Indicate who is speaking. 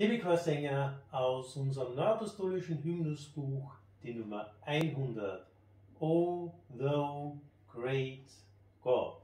Speaker 1: Liebe Chorsänger aus unserem nordostolischen Hymnusbuch, die Nummer 100. O thou great God.